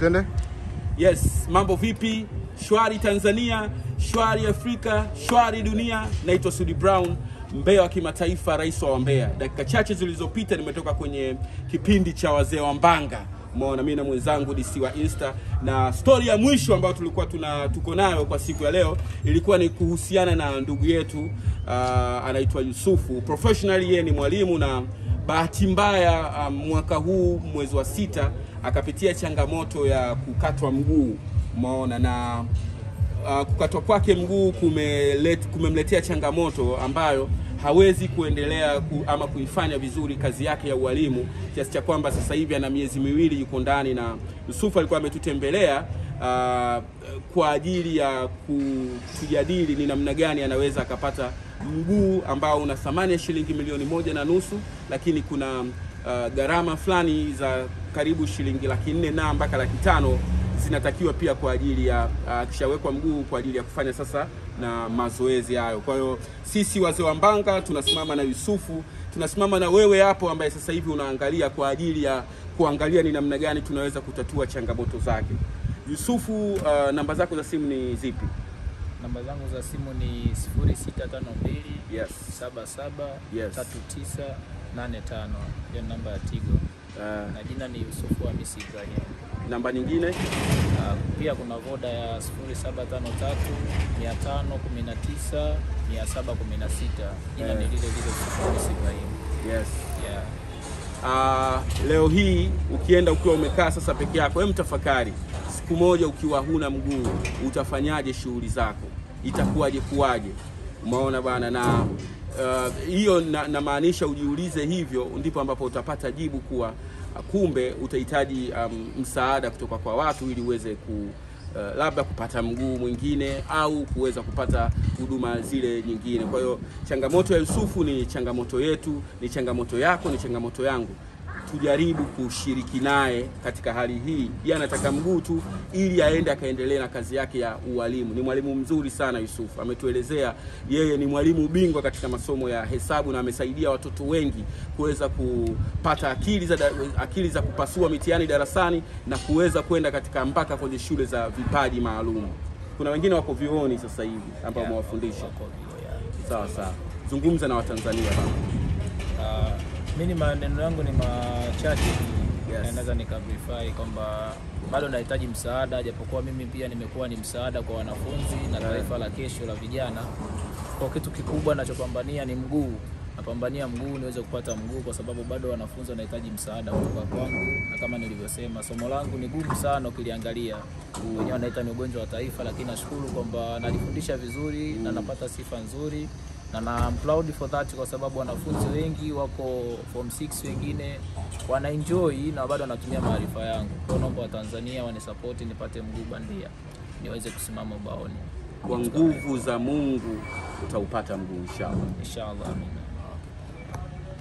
Twende. Yes, mambo vipi? Shwari Tanzania, shwari Afrika, shwari dunia. Naitwa Sudi Brown, Mbeya wa kimataifa, rais wa Mbeya. Dakika chache zilizopita nimetoka kwenye kipindi cha wazee wa Mbanga, umeona mimi na mwenzangu DC wa Insta, na stori ya mwisho ambayo tulikuwa tuna tuko nayo kwa siku ya leo ilikuwa ni kuhusiana na ndugu yetu uh, anaitwa Yusufu. Professionally yeye ni mwalimu na bahati mbaya um, mwaka huu mwezi wa sita akapitia changamoto ya kukatwa mguu umeona? Na uh, kukatwa kwake mguu kumelet, kumemletea changamoto ambayo hawezi kuendelea ku, ama kuifanya vizuri kazi yake ya ualimu kiasi cha kwamba sasa hivi ana miezi miwili yuko ndani na Yusufu alikuwa ametutembelea uh, kwa ajili ya kutujadili ni namna gani anaweza akapata mguu ambao una thamani ya shilingi milioni moja na nusu lakini kuna uh, gharama fulani za karibu shilingi laki nne na mpaka laki tano zinatakiwa pia kwa ajili ya akishawekwa uh, mguu kwa ajili ya kufanya sasa na mazoezi hayo. Kwa hiyo sisi wazee wa Mbanga tunasimama na Yusufu, tunasimama na wewe hapo ambaye sasa hivi unaangalia kwa ajili ya kuangalia ni namna gani tunaweza kutatua changamoto zake. Yusufu, uh, namba zako za simu ni zipi? Namba zangu za simu ni 0652 Yes. 77 Yes. 3985. Hiyo namba ya Tigo Uh, na jina ni Yusufu Hamisi Ibrahim. namba nyingine uh, Pia kuna voda ya 0753 519 716. Jina ni Eh. lile lile Yusufu Hamisi Ibrahim. yes. Yeah. Uh, leo hii ukienda ukiwa umekaa sasa peke yako, wewe tafakari, siku moja ukiwa huna mguu utafanyaje shughuli zako? Itakuwaje kuwaje? Umeona bwana, na uh, hiyo na- namaanisha ujiulize hivyo, ndipo ambapo utapata jibu kuwa uh, kumbe utahitaji um, msaada kutoka kwa watu ili uweze ku uh, labda kupata mguu mwingine au kuweza kupata huduma zile nyingine. Kwa hiyo changamoto ya Yusufu ni changamoto yetu, ni changamoto yako, ni changamoto yangu. Tujaribu kushiriki naye katika hali hii. Yeye anataka mguu tu ili aende akaendelee na kazi yake ya ualimu. Ni mwalimu mzuri sana Yusuf, ametuelezea yeye ni mwalimu bingwa katika masomo ya hesabu na amesaidia watoto wengi kuweza kupata akili za, akili za kupasua mitihani darasani na kuweza kwenda katika mpaka kwenye shule za vipaji maalum. Kuna wengine wako vyuoni sasa hivi ambao Yeah, yeah. Sawa sawa, zungumza na Watanzania bana. Mi ni maneno yangu ni machache. Yes. Naweza nikaverify kwamba bado nahitaji msaada, japokuwa mimi pia nimekuwa ni msaada kwa wanafunzi na taifa la kesho la vijana. Kwa kitu kikubwa nachopambania ni mguu, napambania mguu niweze kupata mguu, kwa sababu bado wanafunzi wanahitaji msaada kutoka kwangu, na kama nilivyosema, somo langu ni gumu sana ukiliangalia, wenyewe wanaita ni ugonjwa wa taifa, lakini nashukuru kwamba nalifundisha vizuri na napata sifa nzuri na na I'm proud for that kwa sababu wanafunzi wengi wako form 6 wengine wana enjoy na bado wanatumia maarifa yangu. Kwa naomba Watanzania wanisapoti nipate mguu bandia niweze kusimama ubaoni Kwa nguvu za Mungu utaupata mguu inshallah. inshallah. Amina.